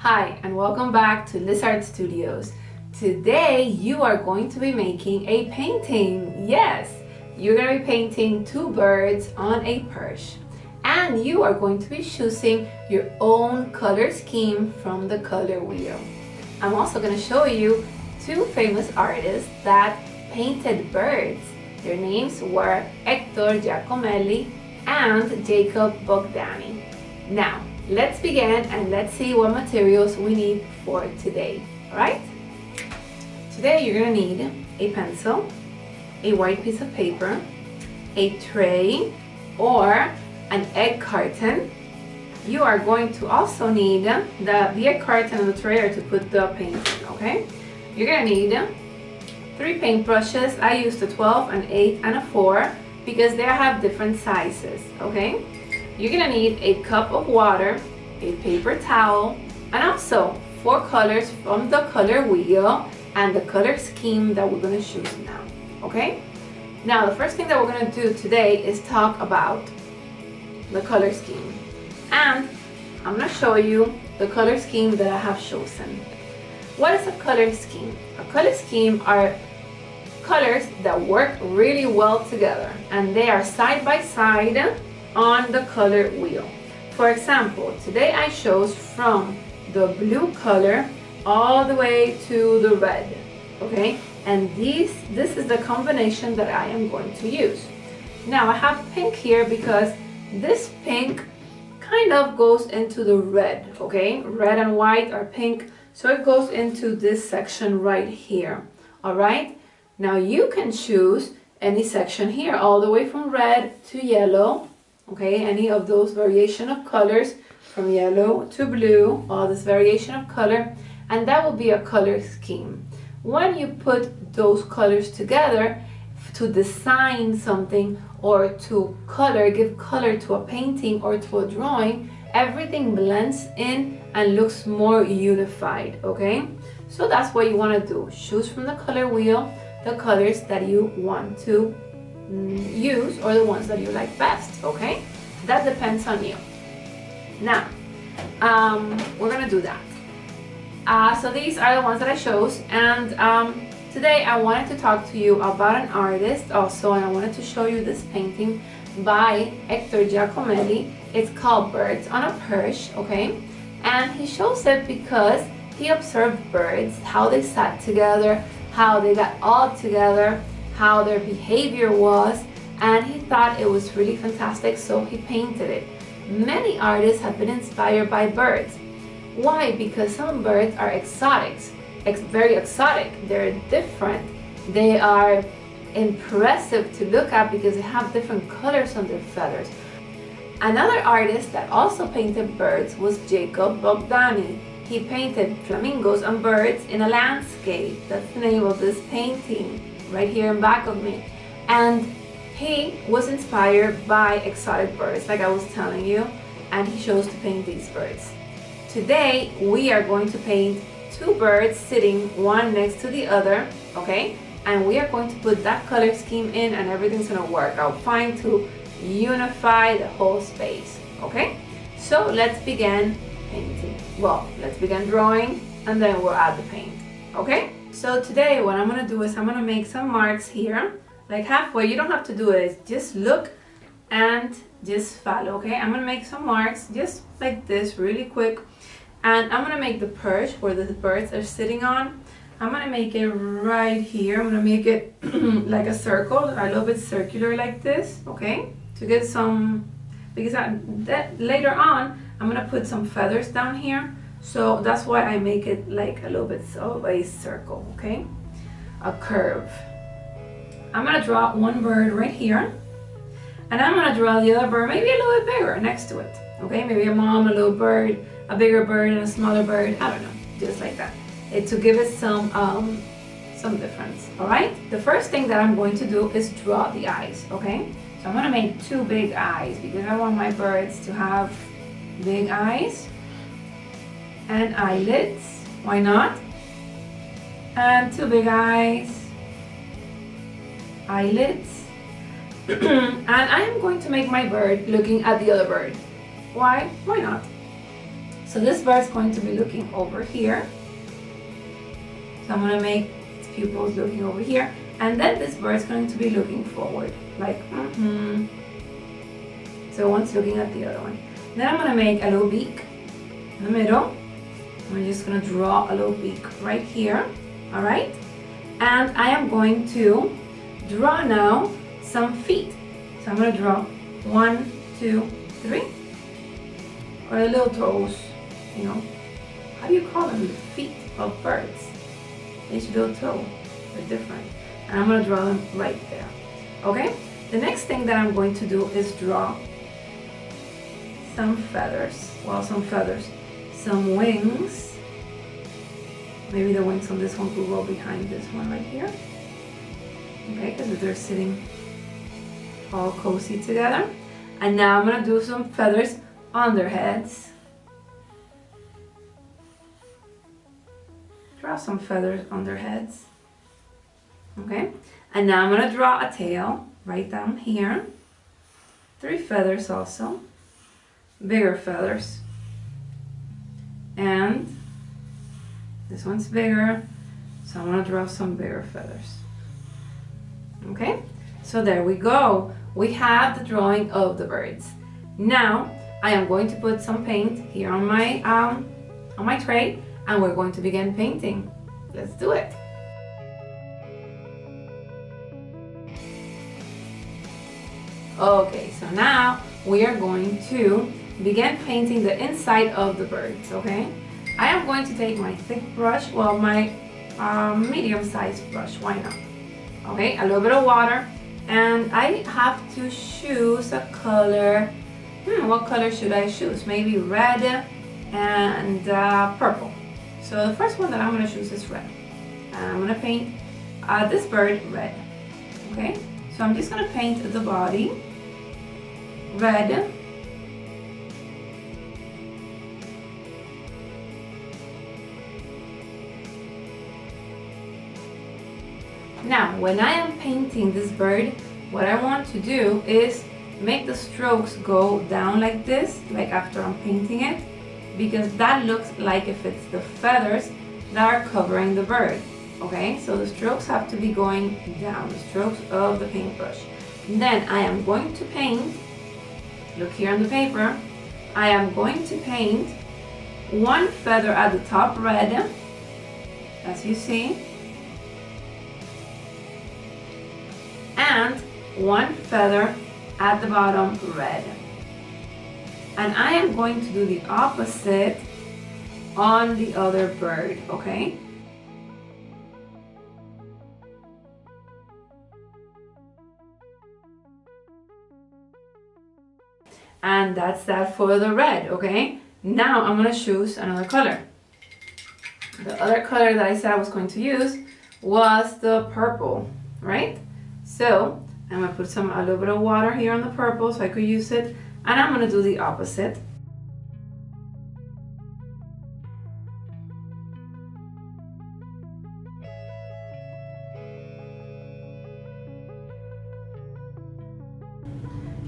Hi and welcome back to Lis Art Studios. Today you are going to be making a painting. Yes, you're going to be painting two birds on a perch and you are going to be choosing your own color scheme from the color wheel. I'm also going to show you two famous artists that painted birds. Their names were Hector Giacomelli and Jacob Bogdani. Now, let's begin and let's see what materials we need for today, alright? Today you're gonna need a pencil, a white piece of paper, a tray, or an egg carton. You are going to also need the, the egg carton and the tray to put the paint in, okay? You're gonna need three paintbrushes. I used a 12, an 8, and a 4 because they have different sizes, okay? You're gonna need a cup of water, a paper towel, and also four colors from the color wheel and the color scheme that we're gonna choose now, okay? Now, the first thing that we're gonna do today is talk about the color scheme. And I'm gonna show you the color scheme that I have chosen. What is a color scheme? A color scheme are colors that work really well together and they are side by side on the color wheel. For example, today I chose from the blue color all the way to the red, okay? And these, this is the combination that I am going to use. Now I have pink here because this pink kind of goes into the red, okay? Red and white are pink, so it goes into this section right here, all right? Now you can choose any section here, all the way from red to yellow, okay? Any of those variation of colors from yellow to blue, all this variation of color, and that will be a color scheme. When you put those colors together to design something or to color, give color to a painting or to a drawing, everything blends in and looks more unified, okay? So that's what you want to do. Choose from the color wheel the colors that you want to use or the ones that you like best, okay? That depends on you. Now, um, we're gonna do that. Uh, so these are the ones that I chose and um, today I wanted to talk to you about an artist also and I wanted to show you this painting by Hector Giacomelli. It's called Birds on a Perch, okay? And he shows it because he observed birds, how they sat together, how they got all together, how their behavior was, and he thought it was really fantastic, so he painted it. Many artists have been inspired by birds. Why? Because some birds are exotics, ex very exotic. They're different. They are impressive to look at because they have different colors on their feathers. Another artist that also painted birds was Jacob Bogdani. He painted flamingos and birds in a landscape. That's the name of this painting right here in back of me. And he was inspired by exotic birds, like I was telling you, and he chose to paint these birds. Today, we are going to paint two birds sitting one next to the other, okay? And we are going to put that color scheme in and everything's gonna work out fine to unify the whole space, okay? So let's begin painting. Well, let's begin drawing and then we'll add the paint, okay? So today what I'm gonna do is I'm gonna make some marks here, like halfway. You don't have to do it, just look and just follow, okay? I'm gonna make some marks just like this really quick. And I'm gonna make the perch where the birds are sitting on. I'm gonna make it right here. I'm gonna make it like a circle, a little bit circular like this, okay? To get some, because I, that, later on, I'm gonna put some feathers down here so that's why I make it like a little bit of a circle okay? A curve. I'm gonna draw one bird right here and I'm gonna draw the other bird maybe a little bit bigger next to it okay? Maybe a mom a little bird a bigger bird and a smaller bird I don't know just like that. It, to give it some um, some difference all right? The first thing that I'm going to do is draw the eyes okay? So I'm gonna make two big eyes because I want my birds to have big eyes and eyelids why not and two big eyes eyelids and I am going to make my bird looking at the other bird why why not So this bird's going to be looking over here. So I'm gonna make its pupils looking over here. And then this bird's going to be looking forward, like, mm -hmm. So one's looking at the other one. Then I'm gonna make a little beak in the middle. I'm just gonna draw a little beak right here, all right? And I am going to draw now some feet. So I'm gonna draw one, two, three, or the little toes, you know. How do you call them? The feet of birds. Each little toe are different. And I'm gonna draw them right there, okay? The next thing that I'm going to do is draw some feathers, well, some feathers, some wings. Maybe the wings on this one could go behind this one right here. Okay, because they're sitting all cozy together. And now I'm gonna do some feathers on their heads. Draw some feathers on their heads. Okay, and now I'm gonna draw a tail right down here. Three feathers also, bigger feathers. And this one's bigger, so I'm gonna draw some bigger feathers. Okay, so there we go. We have the drawing of the birds. Now, I am going to put some paint here on my, um, on my tray and we're going to begin painting. Let's do it. Okay, so now we are going to begin painting the inside of the birds, okay? I am going to take my thick brush, well, my um, medium-sized brush, why not? Okay, a little bit of water, and I have to choose a color hmm, what color should I choose? Maybe red and uh, purple. So the first one that I'm going to choose is red. I'm going to paint uh, this bird red. Okay, so I'm just going to paint the body red. When I am painting this bird, what I want to do is make the strokes go down like this, like after I'm painting it, because that looks like if it's the feathers that are covering the bird. Okay, so the strokes have to be going down, the strokes of the paintbrush. Then I am going to paint, look here on the paper, I am going to paint one feather at the top red, as you see, and one feather at the bottom red. And I am going to do the opposite on the other bird, okay? And that's that for the red, okay? Now I'm gonna choose another color. The other color that I said I was going to use was the purple, right? So I'm gonna put some a little bit of water here on the purple so I could use it. And I'm gonna do the opposite.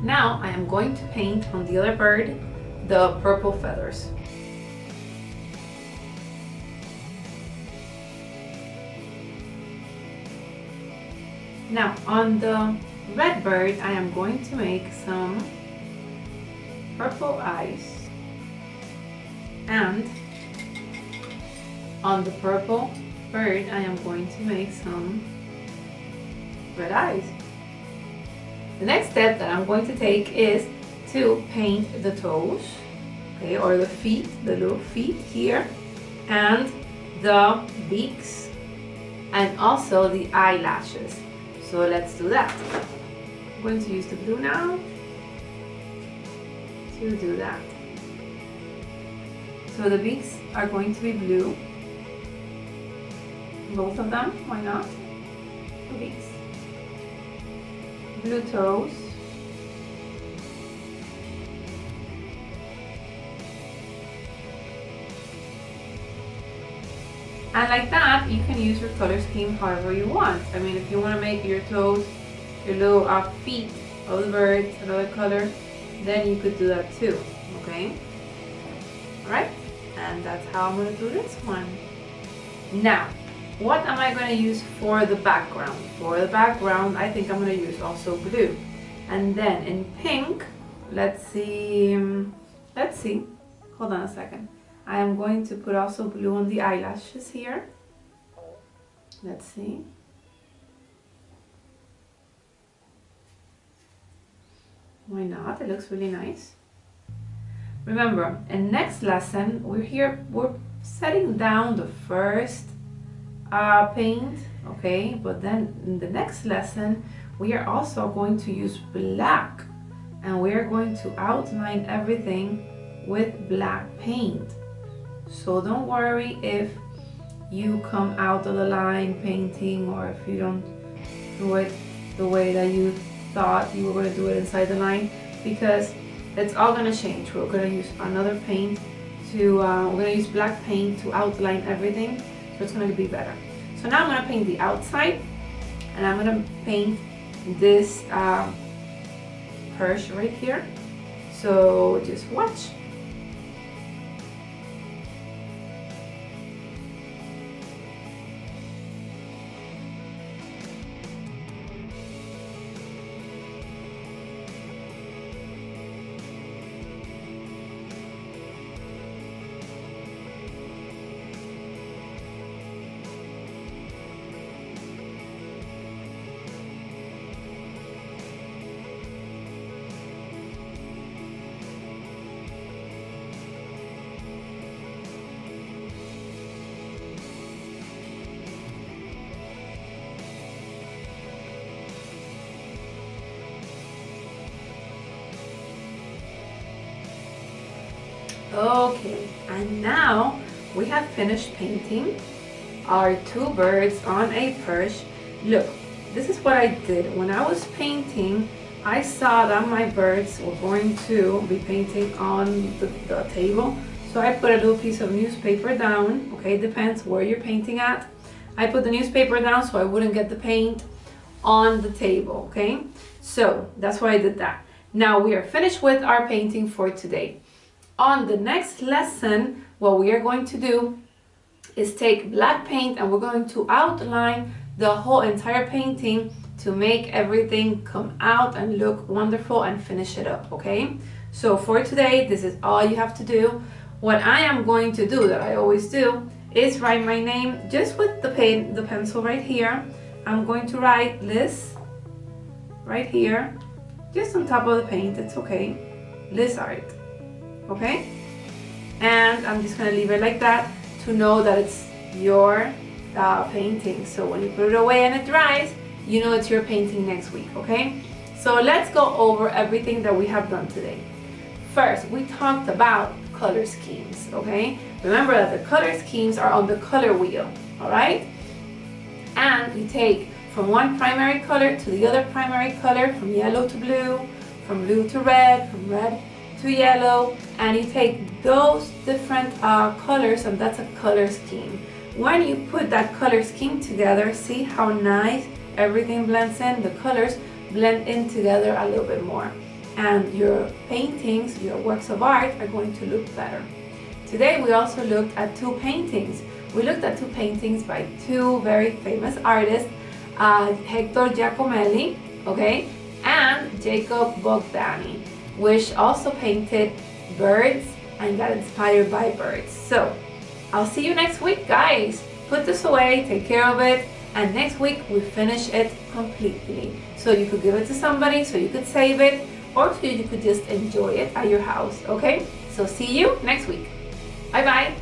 Now I am going to paint on the other bird the purple feathers. Now on the red bird, I am going to make some purple eyes. And on the purple bird, I am going to make some red eyes. The next step that I'm going to take is to paint the toes, okay, or the feet, the little feet here, and the beaks, and also the eyelashes. So let's do that. I'm going to use the blue now to do that. So the beaks are going to be blue. Both of them, why not? The beaks. Blue toes. And like that, you can use your color scheme however you want. I mean, if you want to make your toes, your little uh, feet of the birds another color, then you could do that too, okay? Alright, And that's how I'm gonna do this one. Now, what am I gonna use for the background? For the background, I think I'm gonna use also blue. And then in pink, let's see, um, let's see, hold on a second. I am going to put also blue on the eyelashes here. Let's see. Why not? It looks really nice. Remember, in next lesson, we're here, we're setting down the first uh, paint, okay? But then in the next lesson, we are also going to use black and we're going to outline everything with black paint. So don't worry if you come out of the line painting or if you don't do it the way that you thought you were going to do it inside the line because it's all going to change. We're going to use another paint to, uh, we're going to use black paint to outline everything so it's going to be better. So now I'm going to paint the outside and I'm going to paint this uh, purse right here. So just watch. Okay, and now we have finished painting our two birds on a perch. Look, this is what I did. When I was painting, I saw that my birds were going to be painting on the, the table. So I put a little piece of newspaper down, okay, depends where you're painting at. I put the newspaper down so I wouldn't get the paint on the table, okay? So that's why I did that. Now we are finished with our painting for today. On the next lesson, what we are going to do is take black paint and we're going to outline the whole entire painting to make everything come out and look wonderful and finish it up, okay? So for today, this is all you have to do. What I am going to do, that I always do, is write my name just with the pen, the pencil right here. I'm going to write Liz right here, just on top of the paint, it's okay. Liz Art okay? And I'm just gonna leave it like that to know that it's your uh, painting. So when you put it away and it dries, you know it's your painting next week, okay? So let's go over everything that we have done today. First, we talked about color schemes, okay? Remember that the color schemes are on the color wheel, all right? And you take from one primary color to the other primary color, from yellow to blue, from blue to red, from red to yellow and you take those different uh, colors and that's a color scheme. When you put that color scheme together, see how nice everything blends in, the colors blend in together a little bit more and your paintings, your works of art are going to look better. Today we also looked at two paintings. We looked at two paintings by two very famous artists, uh, Hector Giacomelli, okay, and Jacob Bogdani which also painted birds and got inspired by birds. So I'll see you next week, guys. Put this away, take care of it, and next week we finish it completely. So you could give it to somebody, so you could save it, or so you could just enjoy it at your house, okay? So see you next week. Bye-bye.